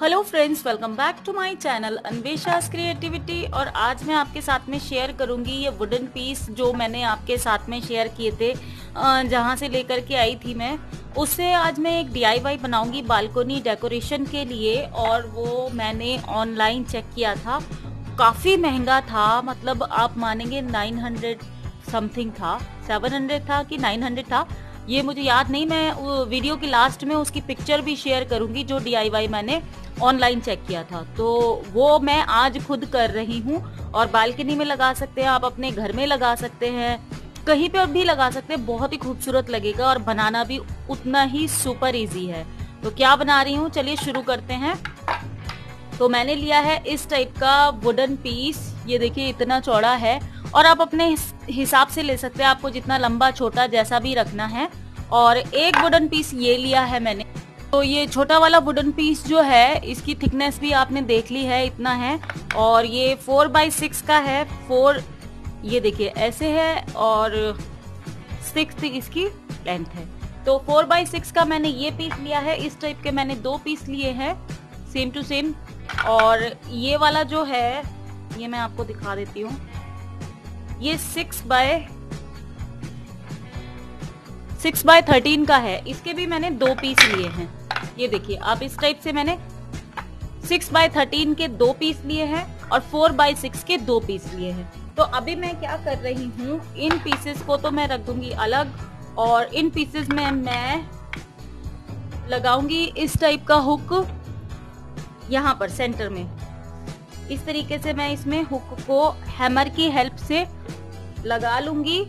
Hello friends welcome back to my channel Anvesha's creativity और आज मैं आपके साथ में शेयर करूँगी ये वुडन पीस जो मैंने आपके साथ में शेयर किए थे जहाँ से लेकर के आई थी मैं। उससे आज मैं एक डी बनाऊँगी बालकोनी डेकोरेशन के लिए और वो मैंने ऑनलाइन चेक किया था। काफ़ी महँगा था मतलब आप मानेंगे 900 समथिंग था 700 था कि 900 था। ये मुझे याद नहीं, मैं वीडियो की लास्ट में उसकी पिक्चर भी शेयर करूँगी जो डीआईवाई मैंने। ऑनलाइन चेक किया था। तो वो मैं आज खुद कर रही हूँ और बालकनी में लगा सकते हैं, आप अपने घर में लगा सकते हैं, कहीं पर भी लगा सकते हैं, बहुत ही खूबसूरत लगेगा और बनाना भी उतना ही सुपर इजी है। तो क्या बना रही हूँ? चलिए शुरू करते हैं। तो मैंने लिया है इस टाइप का वुडन पीस ये देखिए, इतना चौड़ा है और आप अपने हिसाब से ले सकते हैं। आपको जितना लंबा, छोटा जैसा भी रखना है। और एक वुडन पीस ये लिया है मैंने। तो ये छोटा वाला वुडन पीस जो है, इसकी थिकनेस भी आपने देख ली है, इतना है। और ये फोर बाई सिक्स का है। फोर ये देखिए, ऐसे है और सिक्स इसकी लेंथ है। तो फोर बाई सिक्स का मैंने ये पीस लिया है। इस टाइप के मैंने दो पीस लिए हैं सेम टू सेम और ये वाला जो है, ये मैं आपको दिखा देती हूँ। ये six by six by thirteen का है। इसके भी मैंने दो पीस लिए हैं। ये देखिए, आप इस टाइप से मैंने सिक्स बाय थर्टीन के दो पीस लिए हैं और फोर बाय सिक्स के दो पीस लिए हैं। तो अभी मैं क्या कर रही हूँ, इन पीसेस को तो मैं रख दूँगी अलग और इन पीसेस में मैं लगाऊँगी इस टाइप का हुक यहाँ पर सेंटर में। इस तरीके से मैं इसमें हुक को हैमर की हेल्प से लगा लूँगी।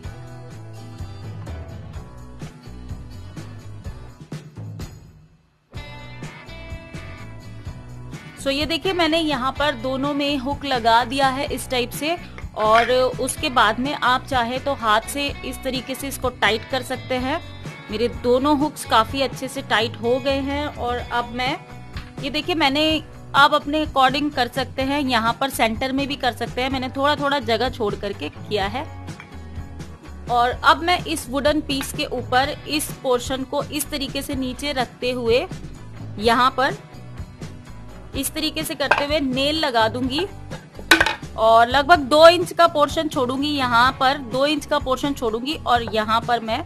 सो ये देखिए, मैंने यहाँ पर दोनों में हुक लगा दिया है इस टाइप से और उसके बाद में आप चाहे तो हाथ से इस तरीके से इसको टाइट कर सकते हैं। मेरे दोनों हुक्स काफ़ी अच्छे से टाइट हो गए हैं और अब मैं, ये देखिए, मैंने आप अपने अकॉर्डिंग कर सकते हैं। यहाँ पर सेंटर में भी कर सकते हैं। मैंने थोड़ा थोड़ा जगह छोड़ करके किया है। और अब मैं इस वुडन पीस के ऊपर इस पोर्शन को इस तरीके से नीचे रखते हुए यहाँ पर इस तरीके से करते हुए नेल लगा दूँगी। और लगभग दो इंच का पोर्शन छोड़ूँगी यहाँ पर दो इंच का पोर्शन छोड़ूँगी और यहाँ पर मैं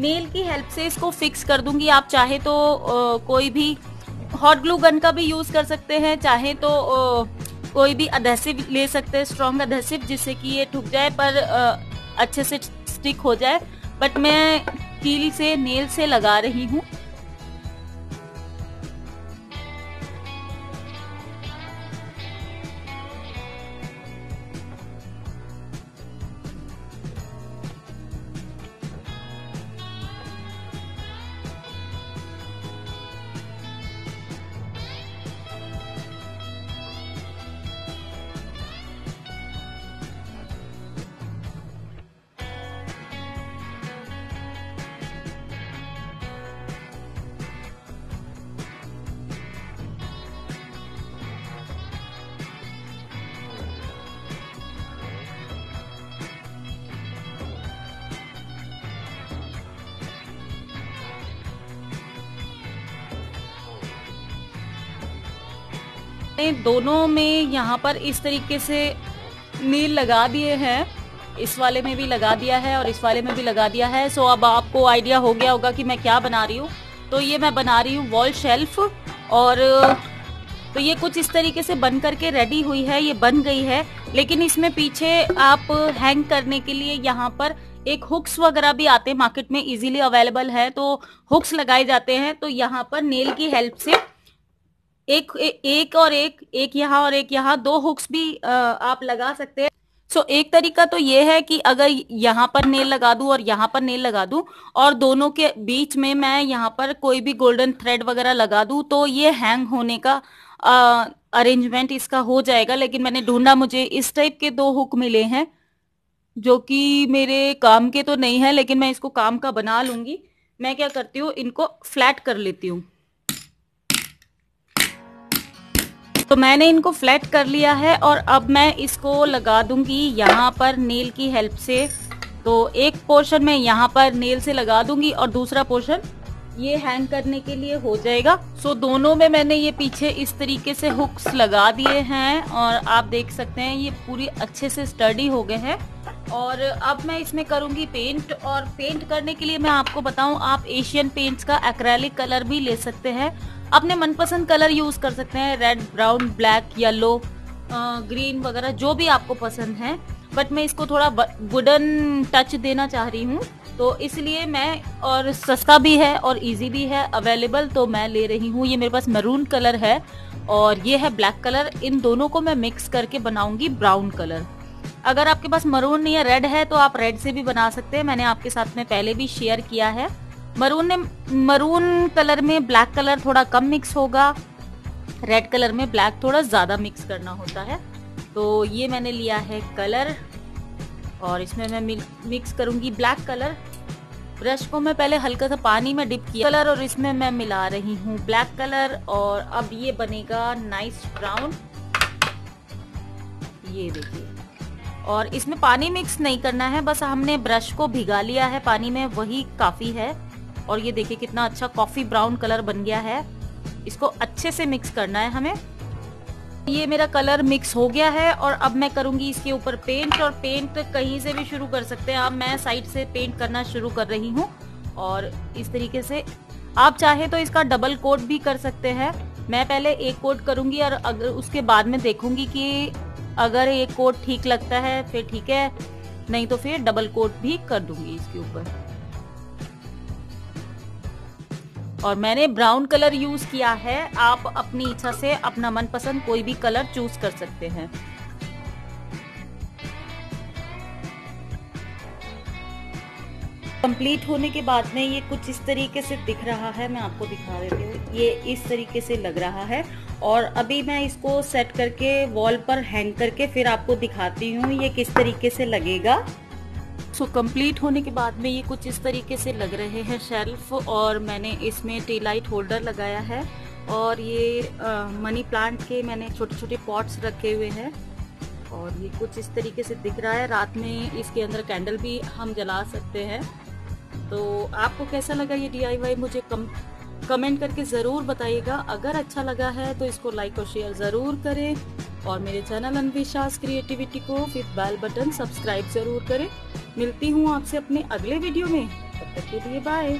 नेल की हेल्प से इसको फिक्स कर दूँगी। आप चाहे तो आ, कोई भी हॉट ग्लू गन का भी यूज़ कर सकते हैं चाहे तो आ, कोई भी अधेसिव ले सकते हैं स्ट्रॉन्ग अधेसिव जिससे कि ये ठुक जाए पर आ, अच्छे से स्टिक हो जाए। बट मैं कील से नेल से लगा रही हूँ। दोनों में यहाँ पर इस तरीके से नील लगा दिए हैं। इस वाले में भी लगा दिया है और इस वाले में भी लगा दिया है। सो अब आपको आइडिया हो गया होगा कि मैं क्या बना रही हूँ। तो ये मैं बना रही हूँ वॉल शेल्फ और तो ये कुछ इस तरीके से बन करके रेडी हुई है। ये बन गई है। लेकिन इसमें पीछे आप हैंग करने के लिए यहाँ पर एक हुक्स वगैरह भी आते हैं। मार्केट में इजीली अवेलेबल है। तो हुक्स लगाए जाते हैं। तो यहाँ पर नेल की हेल्प से एक ए, एक और एक एक यहाँ और एक यहाँ दो हुक्स भी आ, आप लगा सकते हैं। सो so, एक तरीका तो ये है कि अगर यहाँ पर नेल लगा दूँ और यहाँ पर नेल लगा दूँ और दोनों के बीच में मैं यहाँ पर कोई भी गोल्डन थ्रेड वगैरह लगा दूँ तो ये हैंग होने का अरेंजमेंट इसका हो जाएगा। लेकिन मैंने ढूंढा मुझे इस टाइप के दो हुक मिले हैं जो कि मेरे काम के तो नहीं है लेकिन मैं इसको काम का बना लूँगी। मैं क्या करती हूँ इनको फ्लैट कर लेती हूँ। तो मैंने इनको फ्लैट कर लिया है और अब मैं इसको लगा दूँगी यहाँ पर नेल की हेल्प से। तो एक पोर्शन में यहाँ पर नेल से लगा दूँगी और दूसरा पोर्शन ये हैंग करने के लिए हो जाएगा। सो so, दोनों में मैंने ये पीछे इस तरीके से हुक्स लगा दिए हैं और आप देख सकते हैं ये पूरी अच्छे से स्टडी हो गए हैं। और अब मैं इसमें करूँगी पेंट और पेंट करने के लिए मैं आपको बताऊँ, आप एशियन पेंट्स का एक्रेलिक कलर भी ले सकते हैं। अपने मनपसंद कलर यूज़ कर सकते हैं red brown black yellow green वगैरह, जो भी आपको पसंद है। बट मैं इसको थोड़ा वुडन टच देना चाह रही हूँ। तो इसलिए मैं, और सस्ता भी है और इजी भी है अवेलेबल तो मैं ले रही हूँ। ये मेरे पास मरून कलर है और ये है ब्लैक कलर इन दोनों को मैं मिक्स करके बनाऊँगी ब्राउन कलर अगर आपके पास मरून या रेड है तो आप रेड से भी बना सकते हैं। मैंने आपके साथ में पहले भी शेयर किया है। मरून ने मरून कलर में ब्लैक कलर थोड़ा कम मिक्स होगा। रेड कलर में ब्लैक थोड़ा ज़्यादा मिक्स करना होता है। तो ये मैंने लिया है कलर, और इसमें मैं मिक्स करूँगी ब्लैक कलर। ब्रश को मैं पहले हल्का सा पानी में डिप किया कलर, और इसमें मैं मिला रही हूँ ब्लैक कलर, और अब ये बनेगा नाइस ब्राउन। ये देखिए। और इसमें पानी मिक्स नहीं करना है, बस हमने ब्रश को भिगा लिया है। पानी में वही काफ़ी है। और ये देखिए कितना अच्छा कॉफ़ी ब्राउन कलर बन गया है। इसको अच्छे से मिक्स करना है हमें। ये मेरा कलर मिक्स हो गया है और अब मैं करूँगी इसके ऊपर पेंट और पेंट कहीं से भी शुरू कर सकते हैं अब मैं साइड से पेंट करना शुरू कर रही हूँ। और इस तरीके से आप चाहे तो इसका डबल कोट भी कर सकते हैं। मैं पहले एक कोट करूँगी और अगर उसके बाद में देखूँगी कि अगर ये कोट ठीक लगता है, फिर ठीक है। नहीं तो फिर डबल कोट भी कर दूँगी इसके ऊपर। और मैंने ब्राउन कलर यूज़ किया है। आप अपनी इच्छा से अपना मनपसंद कोई भी कलर चूज़ कर सकते हैं। कंप्लीट होने के बाद में ये कुछ इस तरीके से दिख रहा है मैं आपको दिखा देती हूँ। ये इस तरीके से लग रहा है और अभी मैं इसको सेट करके वॉल पर हैंग करके फिर आपको दिखाती हूँ ये किस तरीके से लगेगा। सो so, कंप्लीट होने के बाद में ये कुछ इस तरीके से लग रहे हैं शेल्फ और मैंने इसमें टी लाइट होल्डर लगाया है और ये मनी प्लांट के मैंने छोटे छोटे पॉट्स रखे हुए हैं और ये कुछ इस तरीके से दिख रहा है। रात में इसके अंदर कैंडल भी हम जला सकते हैं। तो आपको कैसा लगा ये DIY मुझे कम कमेंट करके ज़रूर बताइएगा। अगर अच्छा लगा है तो इसको लाइक और शेयर ज़रूर करें। और मेरे चैनल अनविशास क्रिएटिविटी को फिर बेल बटन सब्सक्राइब ज़रूर करें। मिलती हूँ आपसे अपने अगले वीडियो में। तब तक के लिए बाय